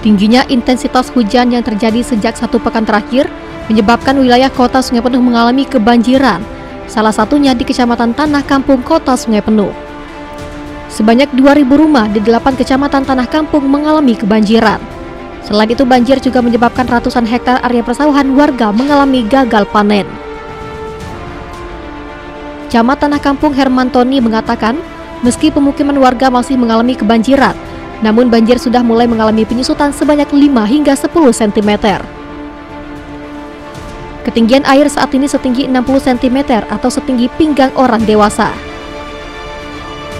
Tingginya intensitas hujan yang terjadi sejak satu pekan terakhir menyebabkan wilayah kota Sungai Penuh mengalami kebanjiran, salah satunya di Kecamatan Tanah Kampung Kota Sungai Penuh. Sebanyak 2.000 rumah di 8 kecamatan Tanah Kampung mengalami kebanjiran. Selain itu banjir juga menyebabkan ratusan hektar area persawahan warga mengalami gagal panen. Camat Tanah Kampung Hermantoni mengatakan, meski pemukiman warga masih mengalami kebanjiran, namun banjir sudah mulai mengalami penyusutan sebanyak 5 hingga 10 cm. Ketinggian air saat ini setinggi 60 cm atau setinggi pinggang orang dewasa.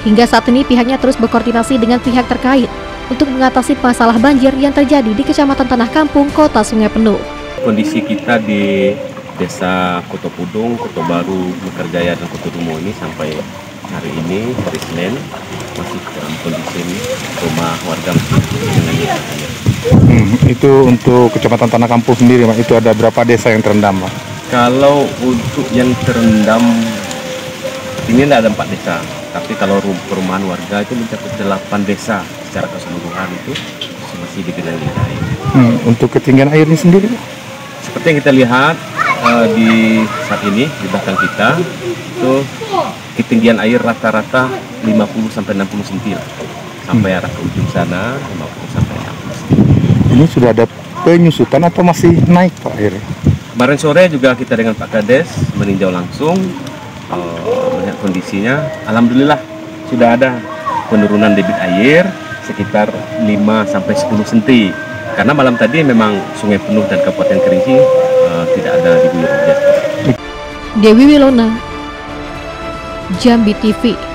Hingga saat ini pihaknya terus berkoordinasi dengan pihak terkait untuk mengatasi masalah banjir yang terjadi di Kecamatan Tanah Kampung, Kota Sungai Penuh. Kondisi kita di Desa Koto Pudung, Koto Baru, Mekarjaya, dan Koto Dumo ini sampai hari ini, hari Senin, masih dalam kondisi rumah warga dengan. Hmm, itu untuk Kecamatan Tanah Kampung sendiri, Pak. Itu ada berapa desa yang terendam, Pak? Kalau untuk yang terendam, ini ada empat desa. Tapi kalau rum- perumahan warga itu mencakup delapan desa secara keseluruhan itu masih digenangi air. Hmm, untuk ketinggian airnya sendiri, Pak? Seperti yang kita lihat eh, di saat ini di belakang kita itu ketinggian air rata-rata 50 sampai 60 cm lah. sampai arah ke ujung sana 50 sampai 60 cm. Ini sudah ada penyusutan atau masih naik, Pak, airnya? Kemarin sore juga kita dengan Pak Kades meninjau langsung eh, melihat kondisinya. Alhamdulillah sudah ada penurunan debit air sekitar 5 sampai 10 cm. Karena malam tadi memang Sungai Penuh dan Kabupaten Kerinci eh, tidak ada diguyur hujan. Dewi Wilona, Jambi TV.